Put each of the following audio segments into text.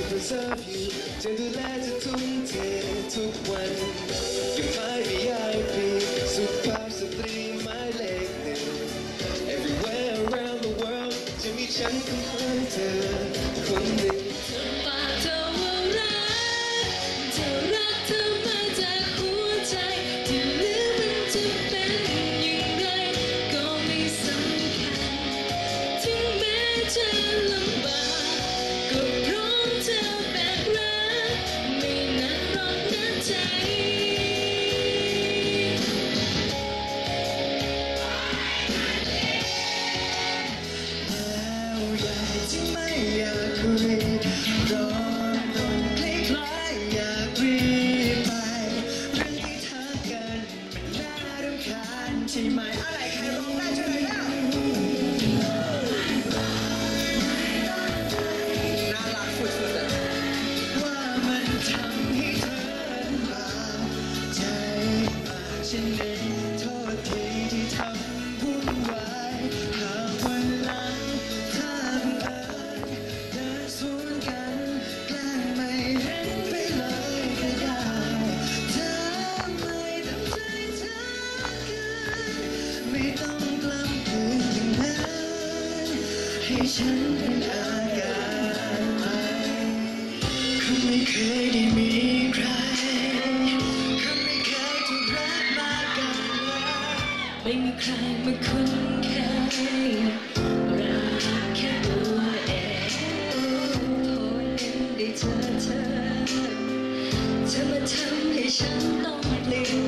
จะ preserve you จะดูแลจะทุ่มเททุกวันเก็บไม้ไม่ยายปีสุภาพสตรีไม้เล็กหนึ่ง everywhere around the world จะมีฉันคนเพื่อนเธอคนหนึ่งมันจะล see my eyes. ฉันเป็นอการไปคไม่เคยได้มีใครคงไม่เคยถูกรักมาก่อนไม่มีใครมาคุ้นเคยรักแค่ตัวเองโอ้ยได้เจอเธอเธอมาทำให้ฉันต้องลืม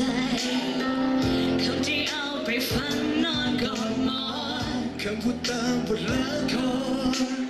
จคำที่เอาไปฟังนอนกอดหมอนคำพูดตามบทละคร